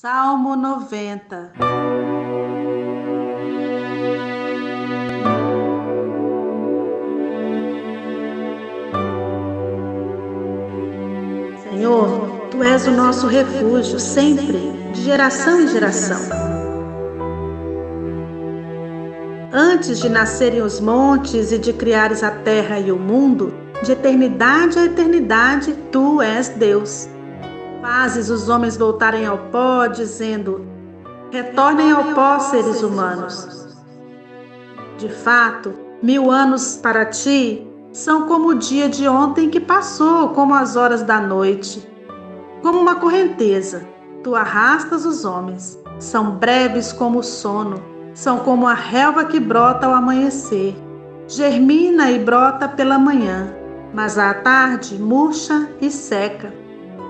Salmo 90 Senhor, Tu és o nosso refúgio, sempre, de geração em geração. Antes de nascerem os montes e de criares a terra e o mundo, de eternidade a eternidade, Tu és Deus. Fazes os homens voltarem ao pó, dizendo: Retornem ao pó, seres humanos. De fato, mil anos para ti são como o dia de ontem que passou, como as horas da noite. Como uma correnteza, tu arrastas os homens. São breves como o sono, são como a relva que brota ao amanhecer. Germina e brota pela manhã, mas à tarde murcha e seca.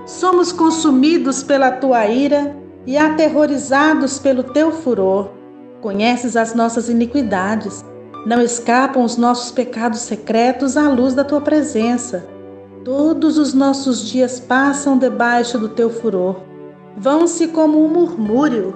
Somos consumidos pela tua ira e aterrorizados pelo teu furor. Conheces as nossas iniquidades. Não escapam os nossos pecados secretos à luz da tua presença. Todos os nossos dias passam debaixo do teu furor. Vão-se como um murmúrio.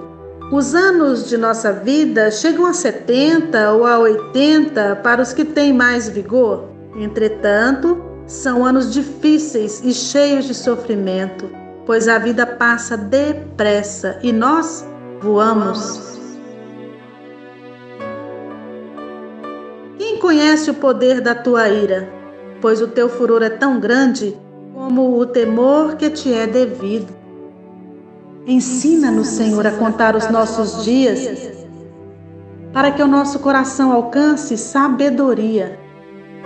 Os anos de nossa vida chegam a 70 ou a 80 para os que têm mais vigor. Entretanto, são anos difíceis e cheios de sofrimento, pois a vida passa depressa e nós voamos. Quem conhece o poder da tua ira? Pois o teu furor é tão grande como o temor que te é devido. Ensina-nos, Senhor, a contar os nossos dias, para que o nosso coração alcance sabedoria.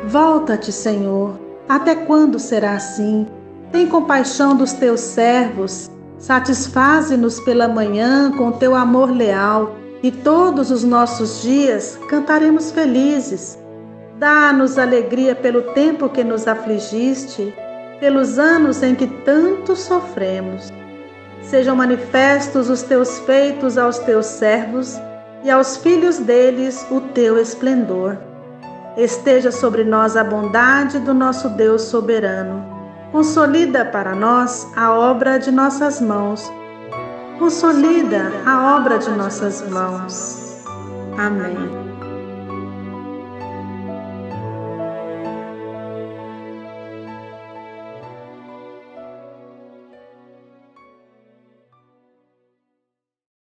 Volta-te, Senhor até quando será assim? Tem compaixão dos teus servos, satisfaze-nos pela manhã com teu amor leal, e todos os nossos dias cantaremos felizes. Dá-nos alegria pelo tempo que nos afligiste, pelos anos em que tanto sofremos. Sejam manifestos os teus feitos aos teus servos e aos filhos deles o teu esplendor. Esteja sobre nós a bondade do nosso Deus soberano. Consolida para nós a obra de nossas mãos. Consolida a obra de nossas mãos. Amém.